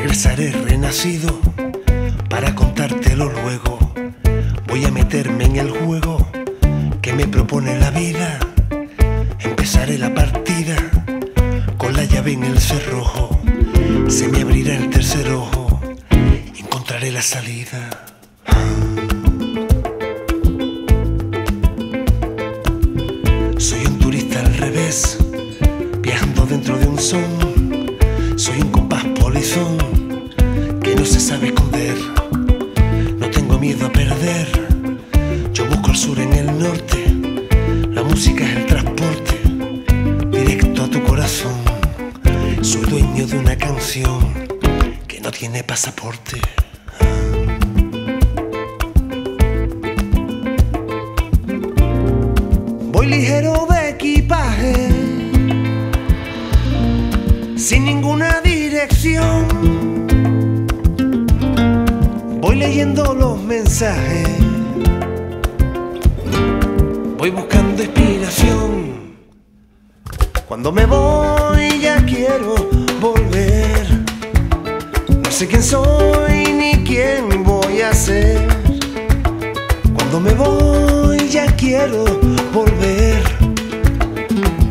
regresaré renacido para contártelo luego. Voy a meterme en el juego que me propone la vida. Empezaré la partida con la llave en el cerrojo. Se me abrirá el tercer ojo, encontraré la salida. Soy un turista al revés, viajando dentro de un son. No tengo miedo a perder. Yo busco el sur en el norte. La música es el transporte directo a tu corazón. Soy dueño de una canción que no tiene pasaporte. Voy ligero de equipaje, sin ninguna dirección. Leyendo los mensajes, voy buscando inspiración. Cuando me voy ya quiero volver. No sé quién soy ni quién voy a ser. Cuando me voy ya quiero volver.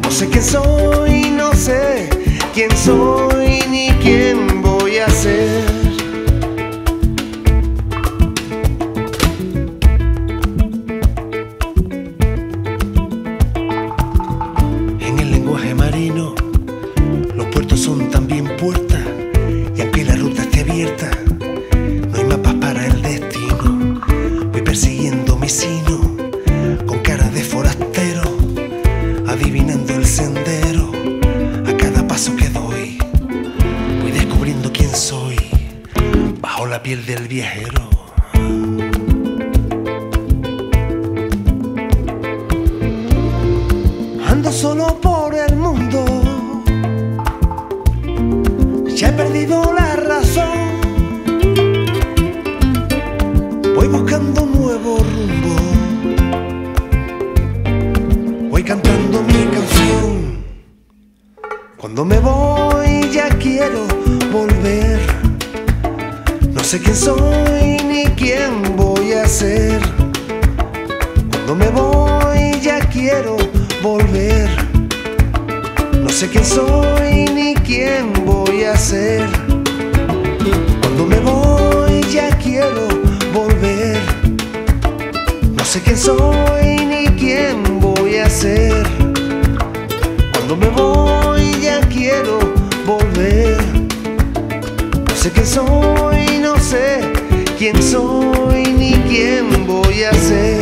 No sé quién soy, no sé quién soy sendero. A cada paso que doy, voy descubriendo quién soy, bajo la piel del viajero. Ando solo por el mundo. Ya he perdido la Voy cantando mi canción. Cuando me voy ya quiero volver. No sé quién soy ni quién voy a ser. Cuando me voy ya quiero volver. No sé quién soy ni quién voy a ser. Cuando me voy ya quiero volver. No sé quién soy hacer. Cuando me voy ya quiero volver. No sé qué soy, no sé quién soy ni quién voy a ser.